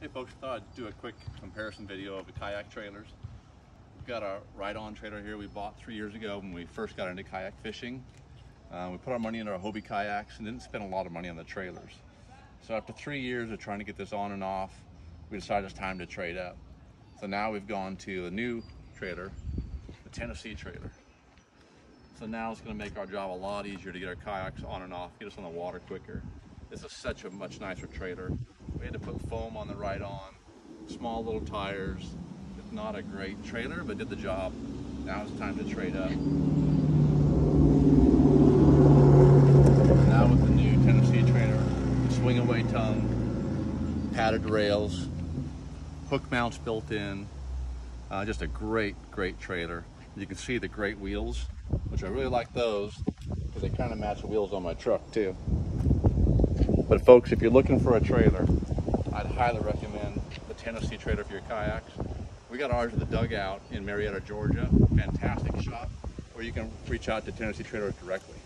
Hey folks, I thought I'd do a quick comparison video of the kayak trailers. We've got a Right On trailer here we bought three years ago when we first got into kayak fishing. Uh, we put our money into our Hobie kayaks and didn't spend a lot of money on the trailers. So after three years of trying to get this on and off, we decided it's time to trade up. So now we've gone to a new trailer, the Tennessee trailer. So now it's gonna make our job a lot easier to get our kayaks on and off, get us on the water quicker. This is such a much nicer trailer. We had to put foam on the Right On, small little tires. It's not a great trailer, but did the job. Now it's time to trade up. Now with the new Tennessee trailer, the swing away tongue, padded rails, hook mounts built in. Uh, just a great, great trailer. You can see the great wheels, which I really like those because they kind of match the wheels on my truck too. But folks, if you're looking for a trailer, I'd highly recommend the Tennessee trailer for your kayaks. We got ours at the Dugout in Marietta, Georgia. Fantastic shop. Or you can reach out to Tennessee Trailers directly.